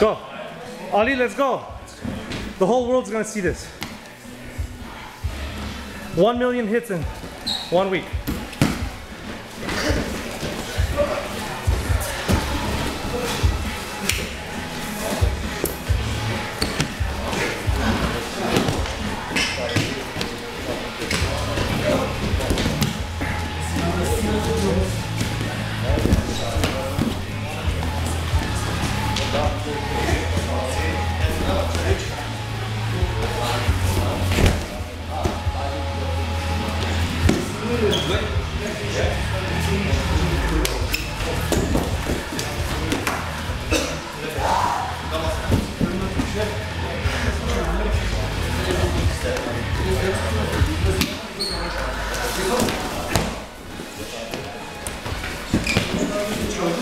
Go. Ali, let's go. The whole world's gonna see this. One million hits in one week.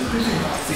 Sim.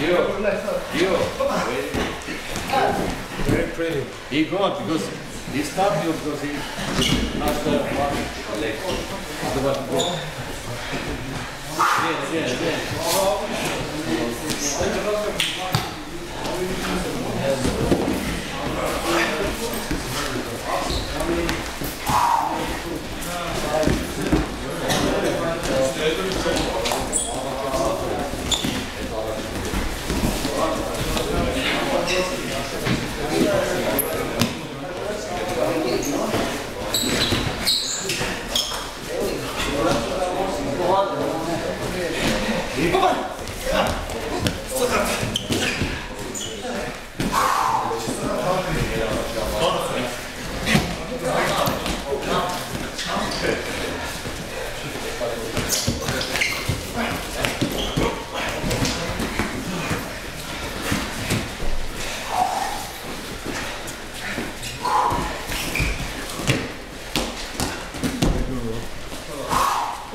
the. Bathroom, but Very pretty. He got because he stopped you because he after one leg. After what go. Again.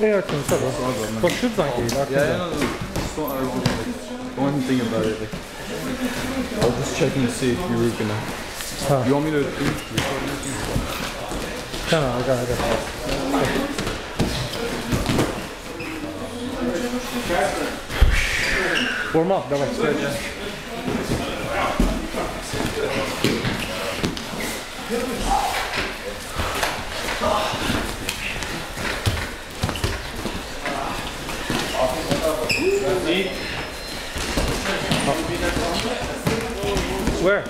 Yeah, I can stop. What should I do? Yeah, yeah, no, no. Just don't, I don't want to, like, one thing about it, like, I was just checking to see if you were gonna. Huh. You want me to do No, no, I got it. I got it. Warm up, давай, stretch. Where?